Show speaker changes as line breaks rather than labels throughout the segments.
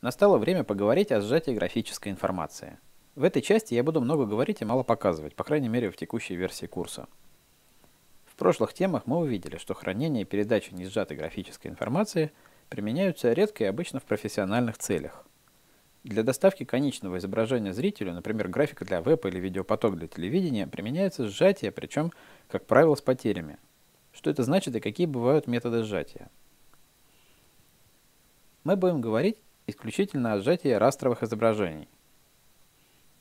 Настало время поговорить о сжатии графической информации. В этой части я буду много говорить и мало показывать, по крайней мере в текущей версии курса. В прошлых темах мы увидели, что хранение и передача несжатой графической информации применяются редко и обычно в профессиональных целях. Для доставки конечного изображения зрителю, например, графика для веб или видеопоток для телевидения, применяется сжатие, причем, как правило, с потерями. Что это значит и какие бывают методы сжатия? Мы будем говорить исключительно о сжатии растровых изображений.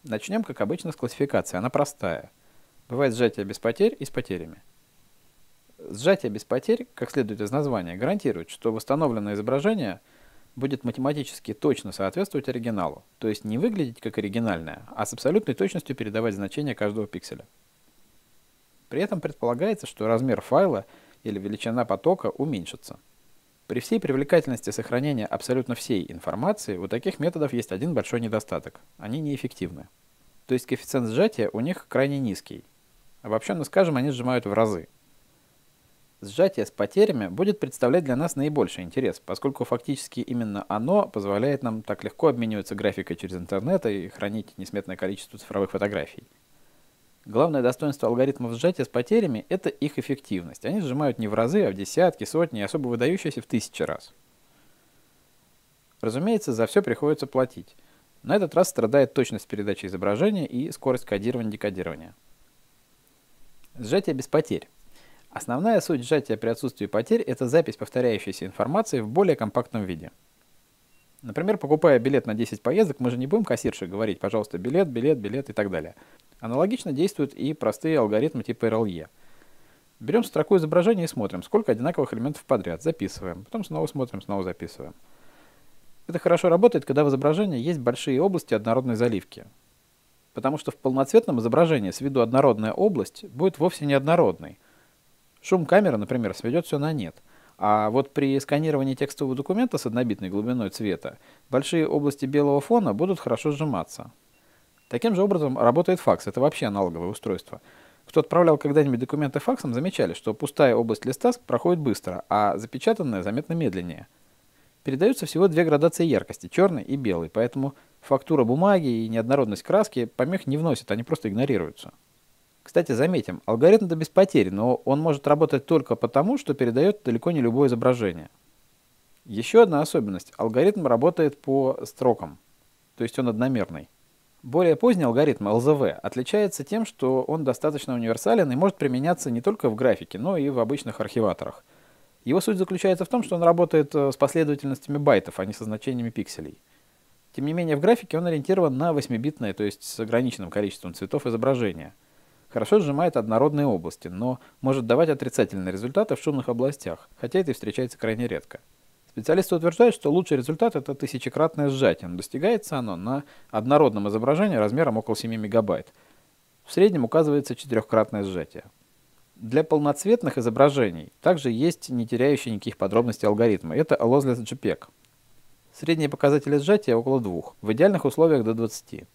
Начнем, как обычно, с классификации. Она простая. Бывает сжатие без потерь и с потерями. Сжатие без потерь, как следует из названия, гарантирует, что восстановленное изображение будет математически точно соответствовать оригиналу, то есть не выглядеть как оригинальное, а с абсолютной точностью передавать значение каждого пикселя. При этом предполагается, что размер файла или величина потока уменьшится. При всей привлекательности сохранения абсолютно всей информации у таких методов есть один большой недостаток – они неэффективны. То есть коэффициент сжатия у них крайне низкий. Обобщенно скажем, они сжимают в разы. Сжатие с потерями будет представлять для нас наибольший интерес, поскольку фактически именно оно позволяет нам так легко обмениваться графикой через интернет и хранить несметное количество цифровых фотографий. Главное достоинство алгоритмов сжатия с потерями – это их эффективность. Они сжимают не в разы, а в десятки, сотни, особо выдающиеся в тысячи раз. Разумеется, за все приходится платить. На этот раз страдает точность передачи изображения и скорость кодирования-декодирования. Сжатие без потерь. Основная суть сжатия при отсутствии потерь – это запись повторяющейся информации в более компактном виде. Например, покупая билет на 10 поездок, мы же не будем кассирше говорить, пожалуйста, билет, билет, билет и так далее – Аналогично действуют и простые алгоритмы типа RLE. Берем строку изображения и смотрим, сколько одинаковых элементов подряд, записываем, потом снова смотрим, снова записываем. Это хорошо работает, когда в изображении есть большие области однородной заливки. Потому что в полноцветном изображении с виду однородная область будет вовсе не однородной. Шум камеры, например, сведет все на нет. А вот при сканировании текстового документа с однобитной глубиной цвета большие области белого фона будут хорошо сжиматься. Таким же образом работает факс, это вообще аналоговое устройство. Кто отправлял когда-нибудь документы факсом, замечали, что пустая область листа проходит быстро, а запечатанная заметно медленнее. Передаются всего две градации яркости, черный и белый, поэтому фактура бумаги и неоднородность краски помех не вносят, они просто игнорируются. Кстати, заметим, алгоритм-то без потерь, но он может работать только потому, что передает далеко не любое изображение. Еще одна особенность. Алгоритм работает по строкам, то есть он одномерный. Более поздний алгоритм LZV отличается тем, что он достаточно универсален и может применяться не только в графике, но и в обычных архиваторах. Его суть заключается в том, что он работает э, с последовательностями байтов, а не со значениями пикселей. Тем не менее, в графике он ориентирован на 8-битное, то есть с ограниченным количеством цветов изображения. Хорошо сжимает однородные области, но может давать отрицательные результаты в шумных областях, хотя это и встречается крайне редко. Специалисты утверждают, что лучший результат – это тысячекратное сжатие. Но достигается оно на однородном изображении размером около 7 мегабайт. В среднем указывается четырехкратное сжатие. Для полноцветных изображений также есть не теряющие никаких подробностей алгоритмы. Это Lossless JPEG. Средние показатели сжатия около 2, в идеальных условиях до 20.